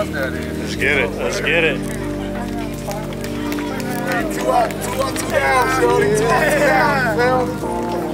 Let's get it. Let's get it. Two up, two up, two down, Shorty. Two up, two down.